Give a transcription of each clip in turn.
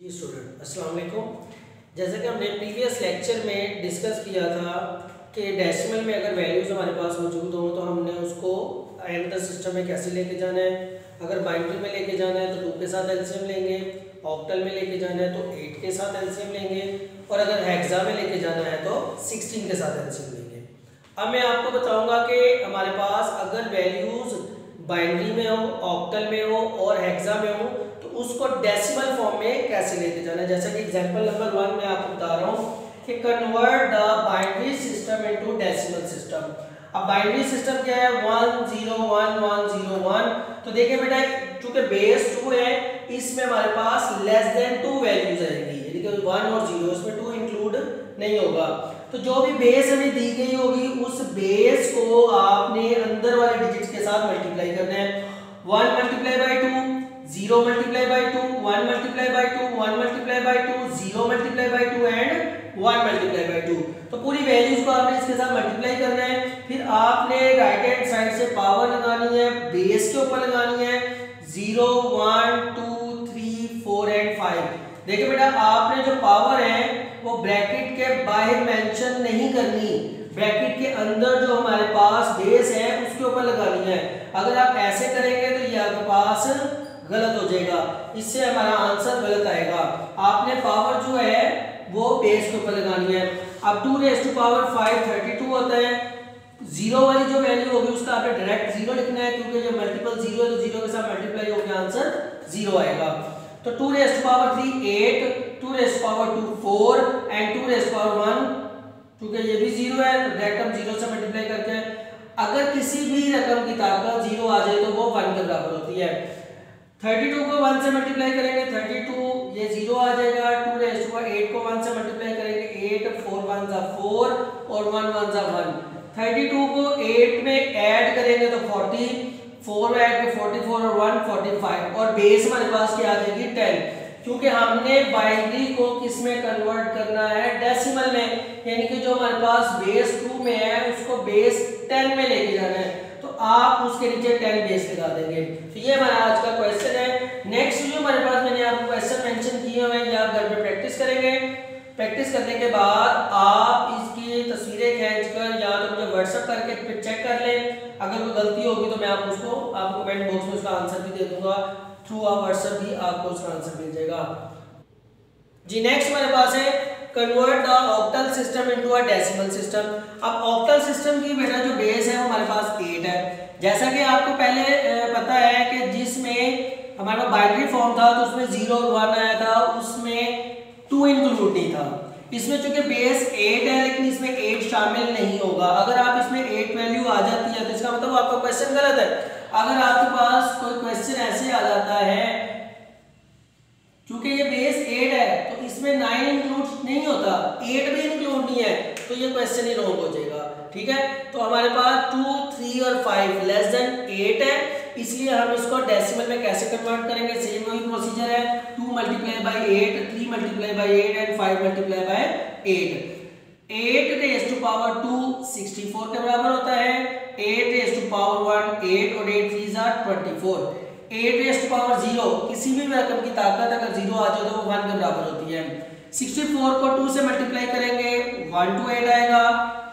जी student अस्सलाम वालेकुम. जैसा कि हमने प्रीवियस लेक्चर में डिस्कस किया था कि डेसिमल में अगर वैल्यूज़ हमारे पास मौजूद हो तो हमने उसको एंटर सिस्टम में कैसे लेके जाना है? अगर बाइंड्री में लेके जाना है तो टू के साथ एलसीएम लेंगे. ऑक्टल में लेके जाना है तो एट के साथ एलसीएम लेंगे. और अगर हेक्सा में लेके जाना है तो सिक्सटीन के साथ एलसीएम लेंगे. अब मैं आपको बताऊँगा कि हमारे पास अगर वैल्यूज़ बाइंड्री में हो ऑक्टल में हो और हेक्सा में हो उसको डेसिमल फॉर्म में कैसे लेके जाना है? जैसा कि एग्जांपल नंबर वन में आपको बता रहा हूँ कि convert the binary system into decimal system अब बाइनरी सिस्टम क्या है? One zero one one zero one तो देखिए बेटा, चूँकि बेस टू है, इसमें हमारे पास लेस देन टू वैल्यूज़ आएगी। यानी कि वन और ज़ीरो इसमें टू इंक्लूड नहीं होगा। तो जो भी बेस हमें दी गई होगी, उस बेस को आपने अंदर वाले डिजिट्स के साथ मल्टीप्लाई करना है। One multiply by two zero multiply by two, one multiply by two, one multiply by two, zero multiply by two and one multiply by two. तो पूरी वैल्यूज़ को आपने इसके साथ मल्टीप्लाई करना है। फिर आपने राइट हैंड साइड से पावर लगानी है बेस के ऊपर लगानी है। Zero, one, two, three, four and five. देखिए बेटा, आपने जो पावर है, वो ब्रैकेट के बाहर मेंशन नहीं करनी। ब्रैकेट के अंदर जो हमारे पास बेस है, उसके ऊपर लगानी है। अगर आप ऐसे करेंगे तो ये आपके पास गलत हो जाएगा। इससे हमारा आंसर गलत आएगा। आपने पावर जो है, वो बेस के ऊपर लगानी है। अब two raise two power five thirty two होता है। ज़ीरो वाली जो वैल्यू होगी, उसका आपने डायरेक्ट ज़ीरो लिखना है, क्योंकि जब मल्टीपल ज़ीरो है तो ज़ीरो के साथ मल्टीप्लाई होकर आंसर ज़ीरो आएगा। तो two raise two power three eight two raise power two four and two raise power one क्योंकि ये भी ज़ीरो है तो डायरेक्ट हम ज़ीरो से मल्टीप्लाई करके, अगर किसी भी रकम की ताकत ज़ीरो आ जाए तो वो वन के बराबर होती है। थर्टी टू को वन से मल्टीप्लाई करेंगे, थर्टी टू, ये ज़ीरो आ जाएगा, टू रेस टू एट को वन से मल्टीप्लाई करेंगे एट फोर वन जा फोर और वन वन जा वन थर्टी टू को एट में ऐड करेंगे तो फोर्टी फोर ऐड के फोर्टी फोर और वन फोर्टी फाइव और बेस हमारे पास क्या आ जाएगी? टेन क्योंकि हमने बाइनरी को किसमें कन्वर्ट करना है? डेसिमल में. यानी कि जो हमारे पास बेस टू में है, उसको बेस टेन में लेके जाना है. तो आप उसके नीचे टेन बेस लगा देंगे. तो ये हमारा आज का क्वेश्चन है नेक्स्ट जो हमारे पास मैंने आपको क्वेश्चन मेंशन किए हुए हैं ये आप घर पे प्रैक्टिस करेंगे प्रैक्टिस करने के बाद आप इसकी तस्वीरें खींच कर या तो मुझे व्हाट्सएप करके फिर चेक कर लें। अगर कोई गलती होगी तो मैं आप उसको, आपको कमेंट बॉक्स में उसका आंसर भी दे दूँगा। थ्रू आप व्हाट्सएप भी आपको उसका आंसर मिल जाएगा। जी नेक्स्ट हमारे पास है convert the octal system into a decimal system अब ऑक्टल सिस्टम की बेटा जो बेस है हमारे पास 8 है। जैसा कि आपको पहले पता है कि जिसमें हमारे बाइनरी फॉर्म था तो उसमें ज़ीरो और वन आया था, उसमें टू इंक्लूड नहीं था। इसमें चूँकि बेस 8 है, लेकिन इसमें 8 शामिल नहीं होगा। अगर आप इसमें 8 वैल्यू आ जाती है तो इसका मतलब आपका क्वेश्चन गलत है। अगर आपके पास कोई क्वेश्चन ऐसे आ जाता है क्योंकि ये बेस एट है तो इसमें नाइन इंक्लूड नहीं होता। एट भी इंक्लूड नहीं है तो ये क्वेश्चन ही रॉन्ग हो जाएगा। ठीक है? तो हमारे पास टू थ्री और फाइव लेस देन एट है। इसलिए हम इसको डेसिमल में कैसे कन्वर्ट करेंगे? सेम वही प्रोसीजर है। Two multiply by eight multiply by eight and five multiply by eight eight raise two power two sixty four के बराबर होता है. Eight raise two power one eight और eight three jar twenty four eight raised power zero किसी भी रकम की ताकत अगर ज़ीरो आ जाए तो वो वन के बराबर होती है. 64 को टू से मल्टीप्लाई करेंगे वन टू एट आएगा.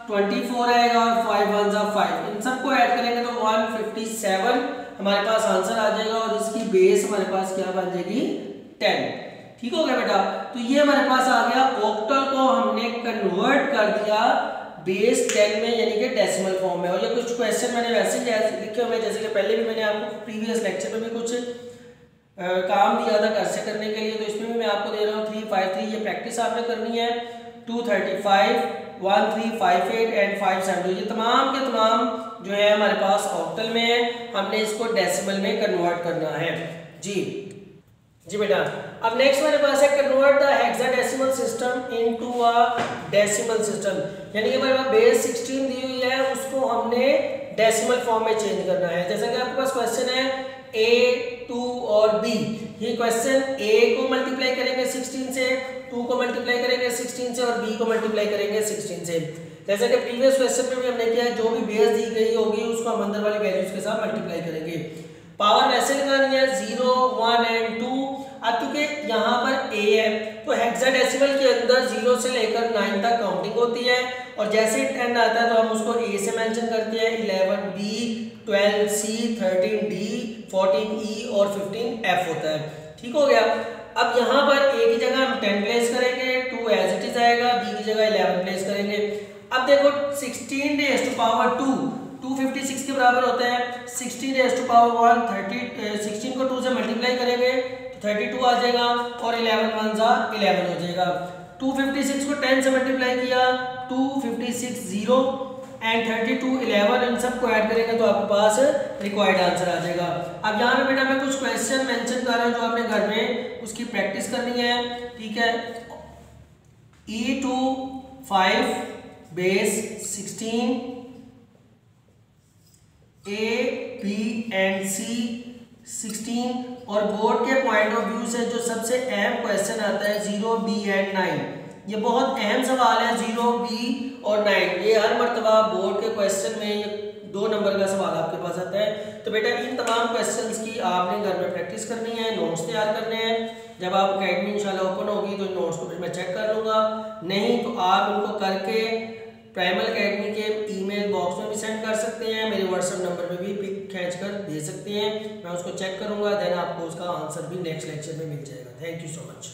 24 आएगा और फाइव वन जा फाइव इन सबको ऐड करेंगे तो 157 हमारे पास आंसर आ जाएगा और इसकी बेस हमारे पास क्या बन जाएगी? 10 ठीक हो गया बेटा? तो ये हमारे पास आ गया ऑक्टल को हमने कन्वर्ट कर दिया बेस टेन में यानी कि डेसिमल फॉर्म में। और ये कुछ क्वेश्चन मैंने वैसे लिखे हुए जैसे कि पहले भी मैंने आपको प्रीवियस लेक्चर में भी कुछ आ, काम दिया था कैसे करने के लिए तो इसमें भी मैं आपको दे रहा हूँ थ्री फाइव थ्री ये प्रैक्टिस आपने करनी है। Two thirty five one three five eight and five seven ये तमाम के तमाम जो है हमारे पास ऑक्टल में है हमने इसको डेसिमल में कन्वर्ट करना है। जी। जी बेटा, अब नेक्स्ट हमारे पास है convert the hexadecimal system into a decimal system यानी कि हमारे पास बेस 16 दी हुई है, उसको हमने डेसिमल फॉर्म में चेंज करना है। जैसा कि आपके पास क्वेश्चन है, a 2 और बी ये क्वेश्चन a को मल्टीप्लाई करेंगे 16 से 2 को मल्टीप्लाई करेंगे 16 से और b को मल्टीप्लाई करेंगे 16 से. जैसा कि प्रीवियस क्वेश्चन में भी हमने किया जो भी बेस दी गई होगी, उसको हम अंदर वाली वैल्यूज़ के साथ मल्टीप्लाई करेंगे। पावर वैसे लगानी है ज़ीरो वन एंड टू क्योंकि यहाँ पर ए है तो हेक्साडेसिमल के अंदर ज़ीरो से लेकर नाइन तक काउंटिंग होती है। और जैसे ही टेन आता है तो हम उसको ए से मेंशन करते हैं। Eleven B twelve C thirteen D fourteen E और फिफ्टीन एफ़ होता है। ठीक हो गया? अब यहाँ पर ए की जगह हम टेन प्लेस करेंगे टू एज इट इज़ आएगा बी की जगह इलेवन प्लेस करेंगे। अब देखो sixteen raise to power two two fifty six के बराबर होता है। Sixteen raise to power one thirty sixteen को टू से मल्टीप्लाई करेंगे। थर्टी टू आ जाएगा और इलेवन वन सा इलेवन हो जाएगा। टू फिफ्टी सिक्स को टेन से मल्टीप्लाई किया two fifty six zero and thirty two eleven इन सबको ऐड करेंगे तो आपके पास रिक्वायर्ड आंसर आ जाएगा। अब यहाँ पे बेटा मैं कुछ क्वेश्चन मेंशन कर रहा हूँ जो आपने घर में उसकी प्रैक्टिस करनी है, ठीक है? E two five base sixteen A B and C sixteen और बोर्ड के पॉइंट ऑफ़ व्यू से जो सबसे अहम क्वेश्चन आता है ज़ीरो बी एंड नाइन ये बहुत अहम सवाल है ज़ीरो बी और नाइन ये हर मरतबा बोर्ड के क्वेश्चन में ये दो नंबर का सवाल आपके पास आता है। तो बेटा, इन तमाम क्वेश्चंस की आपने घर में प्रैक्टिस करनी है नोट्स तैयार करने हैं। जब आप अकेडमी इंशाल्लाह ओपन होगी तो नोट्स को फिर मैं चेक कर लूँगा। नहीं तो आप उनको करके प्राइमल अकेडमी के ईमेल बॉक्स में भी सेंड कर सकते हैं। मेरे व्हाट्सएप नंबर पे भी पिक खींच कर दे सकते हैं। मैं उसको चेक करूँगा देन आपको उसका आंसर भी नेक्स्ट लेक्चर में मिल जाएगा। Thank you so much